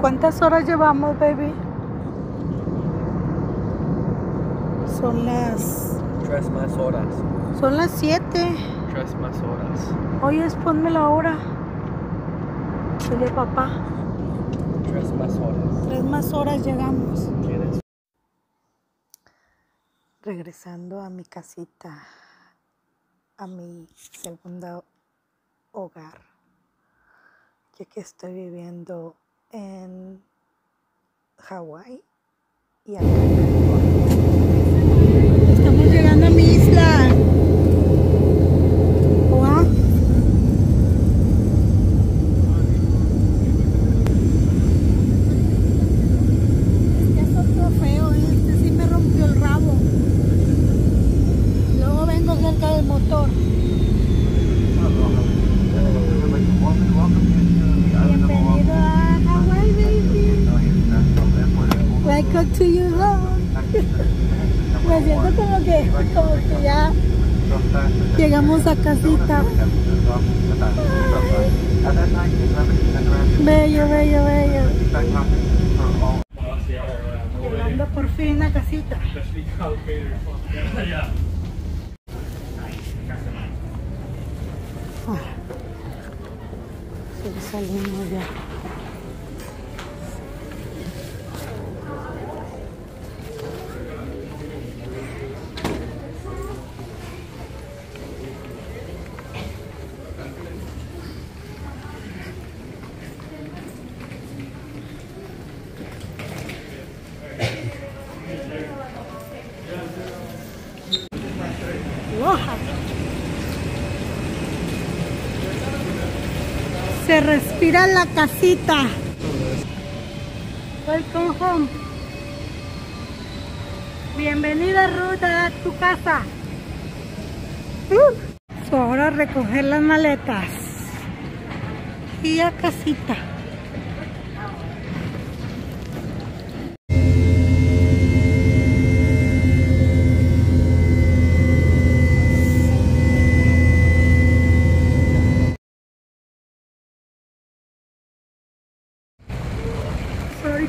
¿Cuántas horas llevamos, baby? Son las... Tres más horas. Son las 7. Tres más horas. Oye, ponme la hora. Dile papá. Tres más horas. Tres más horas llegamos. ¿Quieres? Regresando a mi casita, a mi segundo hogar, ya que estoy viviendo en Hawái y acá en California. Estamos llegando a mi isla. Wow. Este es otro feo, este sí me rompió el rabo. Luego vengo cerca del motor. Bienvenido a Hawaii, baby. Welcome to your home. Me siento como que, como que ya llegamos a casita. Bello, bello, bello. Llegando por fin a casita. Ah, sí, salimos ya. Se respira la casita. Welcome home. Bienvenida Ruth a tu casa. Uh. Ahora recoger las maletas. Y a casita.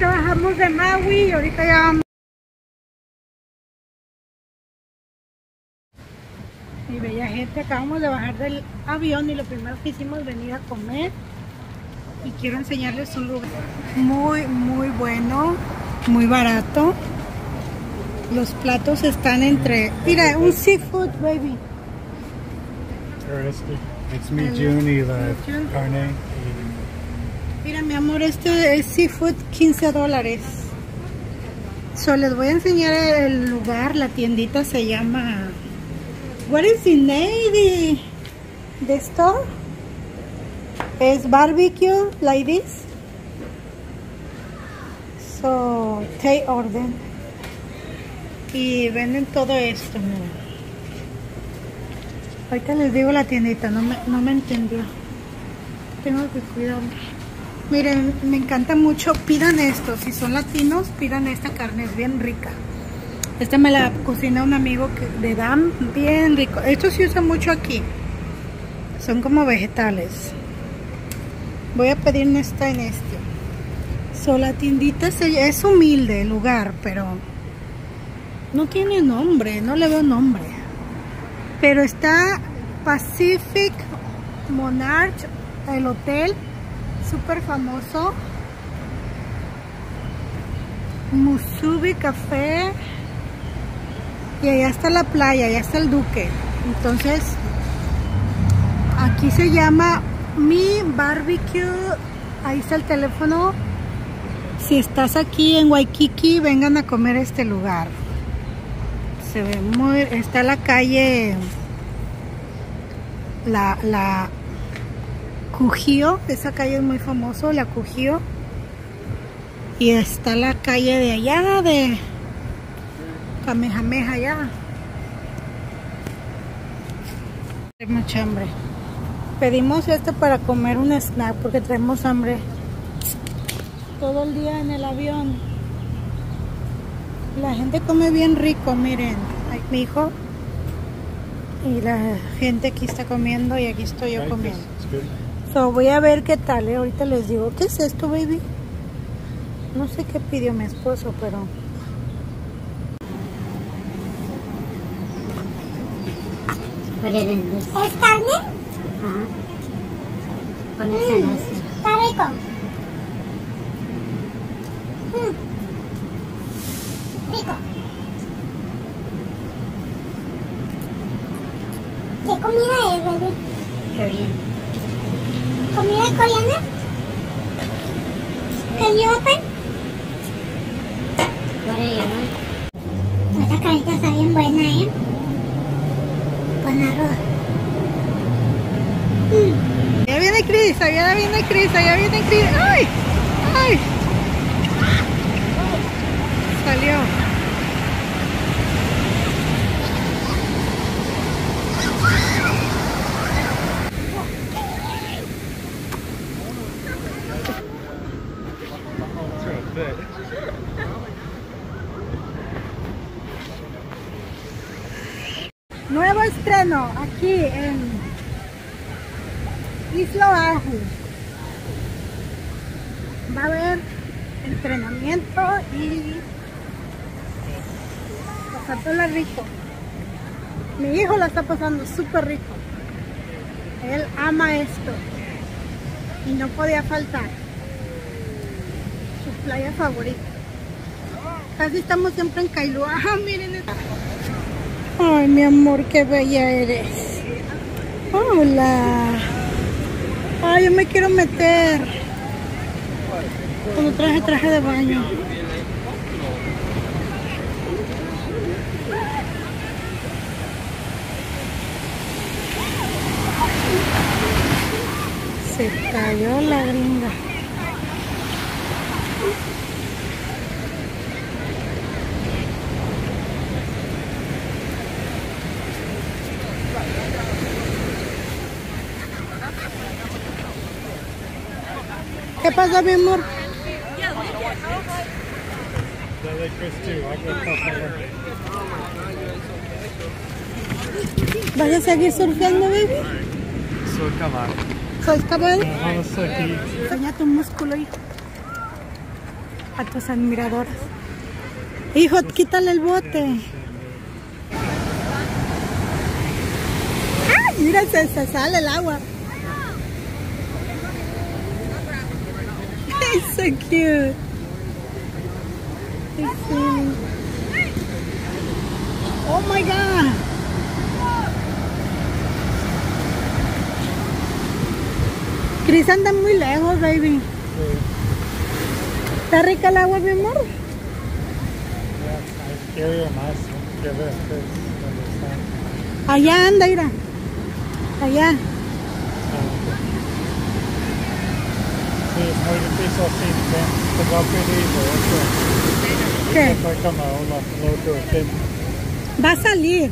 Ahorita bajamos de Maui y ahorita ya vamos. Y bella gente, acabamos de bajar del avión y lo primero que hicimos venir a comer. Y quiero enseñarles un lugar muy, muy bueno, muy barato. Los platos están entre... Mira, un seafood, baby. It's me, June y la carne. Mira, mi amor, este es seafood 15 dólares. So, les voy a enseñar el lugar. La tiendita se llama. What is the name de store? Es barbecue like this. So, take orden. Y venden todo esto, mira. Ahorita les digo la tiendita, no me, no me entendió. Tengo que cuidar. Miren, me encanta mucho. Pidan esto. Si son latinos, pidan esta carne. Es bien rica. Esta me la cocina un amigo de DAM. Bien rico. Esto se usa mucho aquí. Son como vegetales. Voy a pedir esta en este. So, la tiendita se- es humilde el lugar, pero no tiene nombre. No le veo nombre. Pero está Pacific Monarch, el hotel súper famoso. Musubi Café. Y allá está la playa, allá está el Duque. Entonces, aquí se llama Mi Barbecue. Ahí está el teléfono. Si estás aquí en Waikiki, vengan a comer este lugar. Se ve muy... Está la calle... La... la Cujío, esa calle es muy famoso, la Cujío. Y está la calle de allá, de Kamehameha allá. Hay mucha hambre. Pedimos esto para comer un snack porque traemos hambre. Todo el día en el avión. La gente come bien rico, miren. Ay, mi hijo. Y la gente aquí está comiendo y aquí estoy yo comiendo. So, voy a ver qué tal, ¿eh? ahorita les digo, ¿qué es esto, baby? No sé qué pidió mi esposo, pero... ¿Es carne? Ajá. Con esa gracia. Está rico. Mm. Rico. ¿Qué comida es, baby? Korean. ¿Comida coreana? Can you open? What? Esta carita está bien buena, ¿eh? Con arroz. Mm. Allá viene Chris, allá viene Chris, allá viene Chris. ¡Ay! ¡Ay! Salió. Nuevo estreno aquí en Isla Ajú. Va a haber entrenamiento y pasártela rico. Mi hijo la está pasando súper rico. Él ama esto y no podía faltar. Playa favorita. Casi estamos siempre en Kailua. Ah, miren esta. Ay, mi amor, qué bella eres. Hola. Ay, yo me quiero meter. Cuando traje traje de baño. Se cayó la gringa. ¿Qué pasa, mi amor? ¿Vas a seguir surfeando, baby? ¿Soy cabal? Like, he, Enseña tu músculo, hijo. A tus admiradoras. Hijo, quítale el bote. ¡Ay! Mira, se, se sale el agua. It's so cute. It's so- Oh my god. Chris anda muy lejos, baby. ¿Está rica el agua, mi amor? yeah, I carry him awesome. Give it Chris. Understand? Allá anda, mira. Allá. Sí, es muy difícil sin que te va a pedir eso. ¿Qué? Fue como una loco que Va a salir.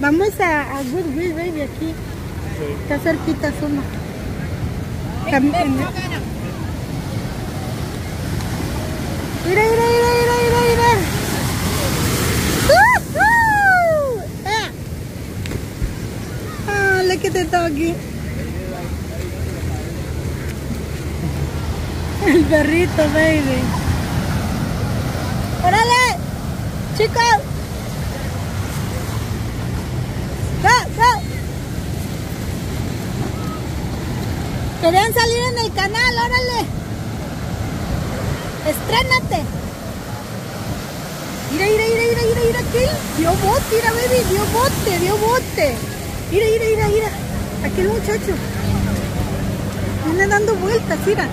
Vamos a, a Goodwill, baby, aquí. sí. Está cerquita uno. Cam- en- Mira, mira, mira, mira, mira, mira. ¡Woohoo! Eh. Ah, look at the doggy. El perrito, baby. ¡Órale! ¡Chicos! ¡Go, go! Querían salir en el canal, órale. Estrénate. Mira, mira, mira, mira, mira, mira, aquel. Dio bote, mira, baby, dio bote, dio bote. Mira, mira, mira, mira. Aquel muchacho. Viene dando vueltas, mira.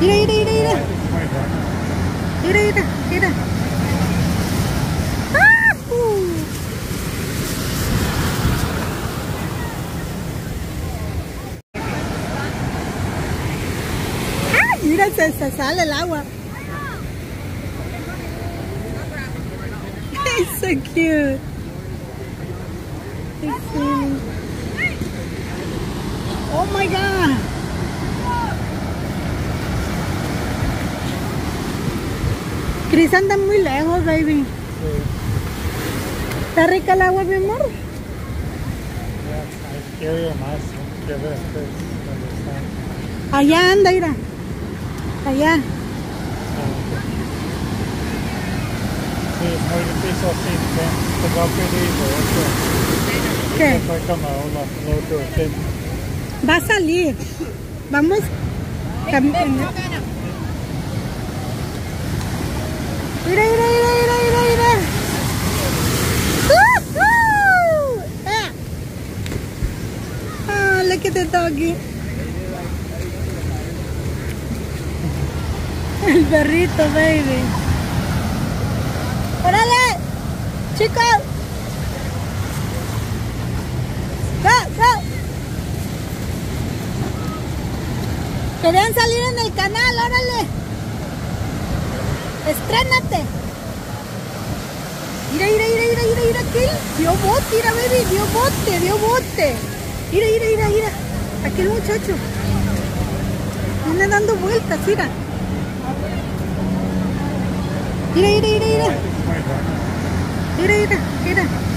Mira, mira, mira, mira. Muy bueno. Mira, mira, mira. ¡Ah! Uh. ¡Ay! Mira, se, se sale el agua. It's so cute. It's so- Oh my god. Chris anda muy lejos, baby. Sí. ¿Está rica el agua, mi amor? Allá anda, mira. Allá. Sí, sett den? Det var pedido också. ¿Qué? Va a salir. Vamos. cam- Mira, mira, mira, mira, mira, mira. ¡Woohoo! Ah. Ah, look at the doggy. El perrito, baby. ¡Órale! ¡Chicos! Querían salir en el canal, órale. Estrénate. Mira, mira, mira, mira, mira, mira, aquel dio bote, mira, baby, dio bote, dio bote. Mira, mira, mira, mira, aquel muchacho. Viene dando vueltas, mira. Mira, mira, mira, mira. Mira, mira, mira.